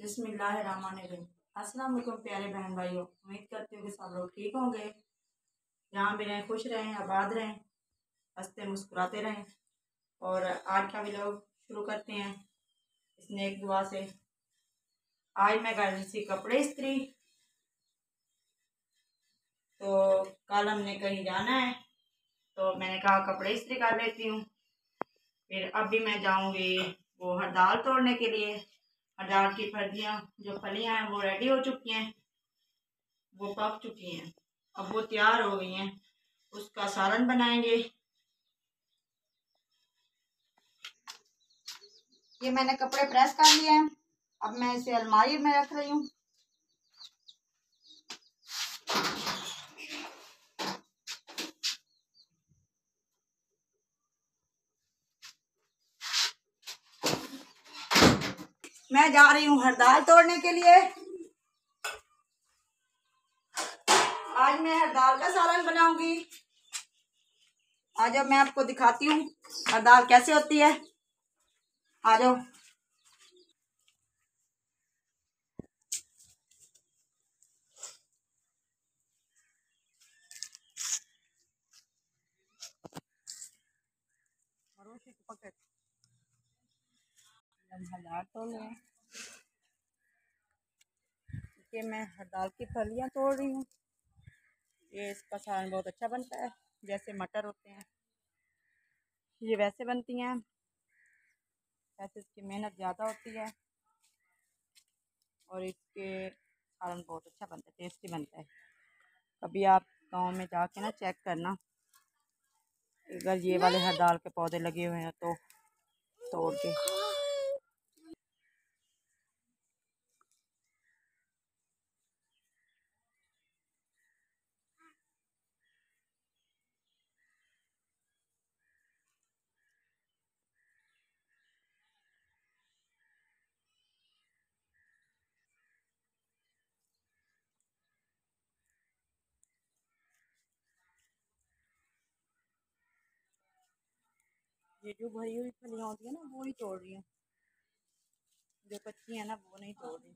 अस्सलाम वालेकुम प्यारे बहन भाइयों। उम्मीद करती हूँ कि सब लोग ठीक होंगे। जहाँ भी रहें, खुश रहें, आबाद रहें, हँसते मुस्कुराते रहें। और आज का भी लोग शुरू करते हैं इस नेक दुआ से। आज मैं कर रही थी कपड़े इस्त्री। तो कल हमने कहीं जाना है तो मैंने कहा कपड़े इस्त्री कर लेती हूँ। फिर अब भी मैं जाऊँगी वो हड़ताल तोड़ने के लिए। हड़ताल की फलियाँ जो फलियाँ हैं, वो रेडी हो चुकी हैं। वो पक चुकी हैं। अब वो तैयार हो गई हैं। उसका सालन बनाएँगे। ये मैंने कपड़े प्रेस कर लिए हैं। अब मैं इसे अलमारी में रख रही हूँ। मैं जा रही हूँ हरदाल तोड़ने के लिए। आज मैं हरदाल का सालन बनाऊँगी। आज मैं आपको दिखाती हूँ हरदाल कैसे होती है। आ जाओ। पकड़ हम हज़ार तोड़ लें। ये मैं हरदाल की फलियाँ तोड़ रही हूँ। ये इसका सालन बहुत अच्छा बनता है, जैसे मटर होते हैं। ये वैसे बनती हैं। वैसे इसकी मेहनत ज़्यादा होती है। और इसके सालन बहुत अच्छा बनता है टेस्टी बनता है। कभी आप गाँव में जाके ना चेक करना। अगर ये वाले हर दाल के पौधे लगे हुए हैं तो तोड़ के। ये जो भरी हुई फलियाँ होती है ना, वो ही तोड़ रही हूँ। जो कच्ची है ना, वो नहीं तोड़ रही।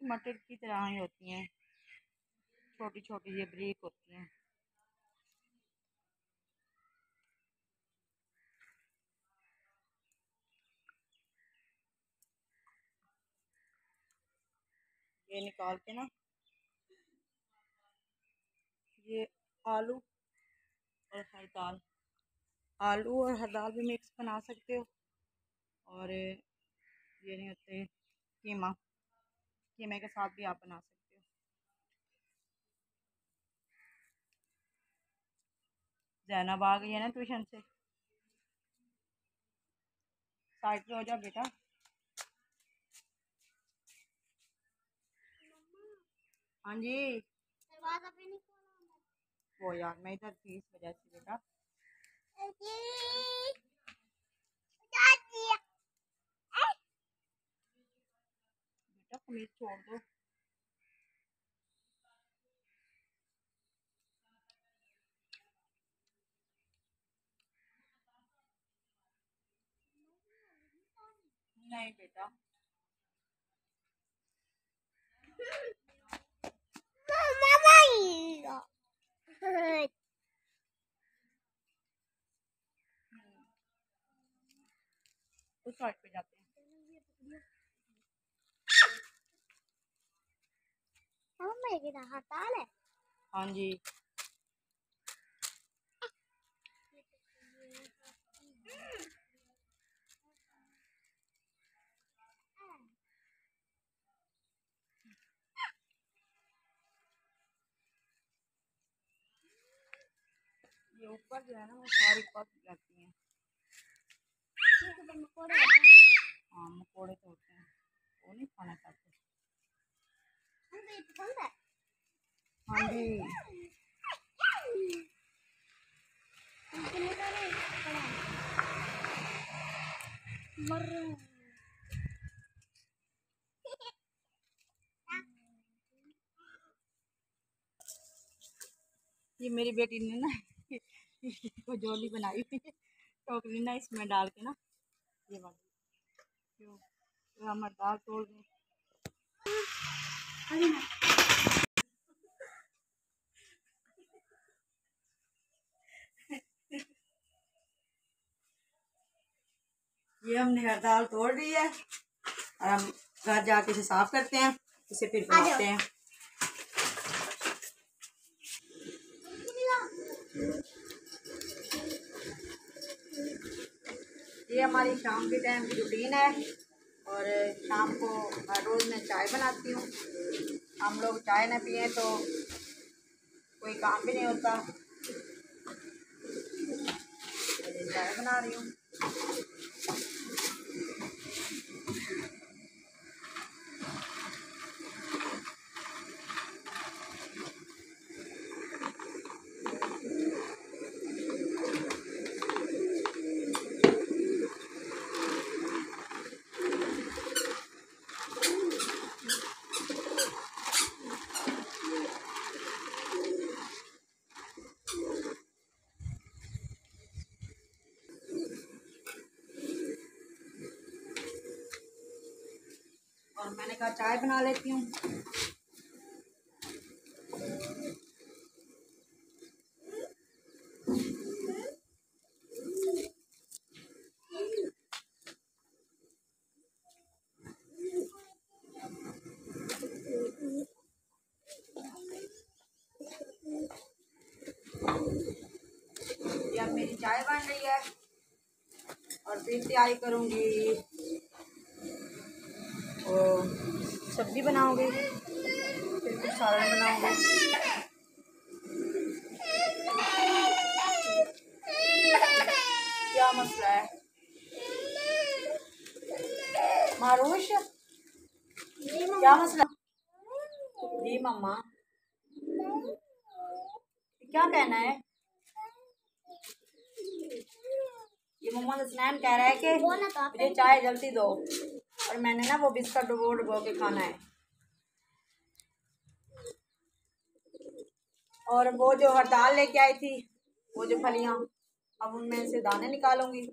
मटर की तरह ही होती हैं। छोटी छोटी ये ब्रीक होती हैं। ये निकाल के ना, ये आलू और हर दाल। आलू और हर दाल भी मिक्स बना सकते हो। और ये नहीं होते, कीमा, कीमे के साथ भी आप बना सकते जैनब आ गई है ना ट्यूशन से। साइड पे हो जा बेटा। हाँ जी। वो यार मैं इधर थी इस वजह से बेटा। बेटा कमीज छोड़ दो। नहीं बेटा। उस साइड पे जाते हैं। हाँ जी। ये ऊपर जो है ना वो सारी पक जाती हैं। हाँ मकोड़े तो होते हैं। वो नहीं खाना चाहते हाँ। जी। मर। हूँ ये मेरी बेटी ने ना को जोली बनाई टोकरी ना इसमें डाल के ना ये वाली। तो हम दाल तोड़ दें। ये हमने हर दाल तोड़ ली है। और हम घर जाके इसे साफ़ करते हैं। इसे फिर बनाते हैं। ये हमारी शाम के टाइम की रूटीन है और शाम को हर रोज़ मैं चाय बनाती हूँ। हम लोग चाय ना पिए तो कोई काम भी नहीं होता। चाय बना रही हूँ। और मैंने कहा चाय बना लेती हूँ। मेरी चाय बन रही है और फिर तैयारी करूँगी। सब्ज़ी बनाओगे फिर कुछ सालन बनाओगे। क्या मसला है? मारूश क्या मसला जी मम्मा। क्या कहना है? ये मोहम्मद हसनैन कह रहा है कि तो मुझे चाय जल्दी दो। और मैंने ना वो बिस्कुट डुबो डुबो के खाना है। और वो जो हड़ताल लेके आई थी, वो जो फलियाँ, अब उनमें से दाने निकालूँगी,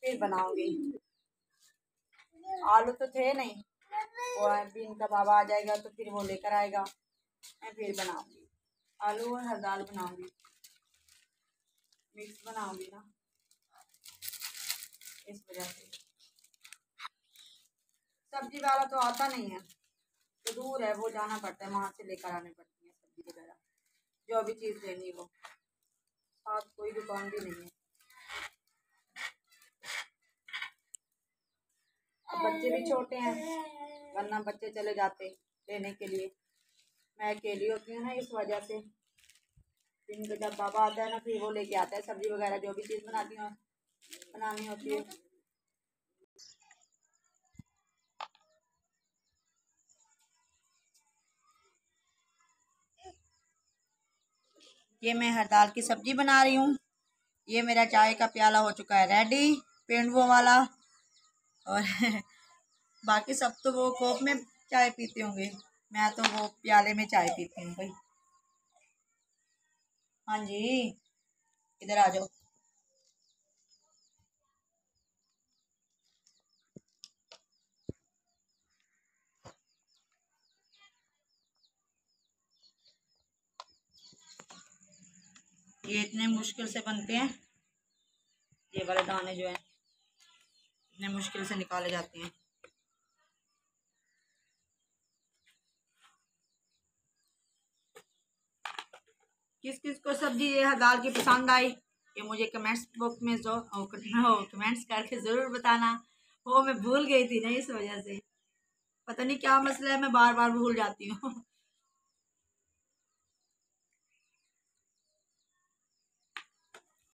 फिर बनाऊँगी। आलू तो थे नहीं, वो बीन का बाबा आ जाएगा तो फिर वो लेकर आएगा, मैं फिर बनाऊँगी। आलू और हर दाल बनाऊँगी। मिक्स बनाऊँगी ना, इस वजह से। सब्ज़ी वाला तो आता नहीं है। तो दूर है, वो जाना पड़ता है, वहाँ से लेकर आने पड़ती है सब्ज़ी वगैरह जो भी चीज़ लेनी वो साथ कोई दुकान भी नहीं है। बच्चे भी छोटे हैं, वरना बच्चे चले जाते लेने के लिए। मैं अकेली होती हूँ ना इस वजह से। दिन को जब बाबा आता है ना, फिर वो लेके आता है सब्ज़ी वगैरह, जो भी चीज़ बनाती हूँ, बनानी होती है। ये मैं हर दाल की सब्ज़ी बना रही हूँ। ये मेरा चाय का प्याला हो चुका है रेडी, पेंडुओं वाला। और बाकी सब तो वो कोप में चाय पीते होंगे। मैं तो वो प्याले में चाय पीती हूँ भाई। हाँ जी, इधर आ जाओ। ये इतने मुश्किल से बनते हैं। ये वाले दाने जो हैं, इतने मुश्किल से निकाले जाते हैं। किस किस को सब्ज़ी ये दाल की पसंद आई, ये मुझे कमेंट्स बॉक्स में जो कमेंट्स करके ज़रूर बताना। वो मैं भूल गई थी ना इस वजह से। पता नहीं क्या मसला है, मैं बार बार भूल जाती हूँ।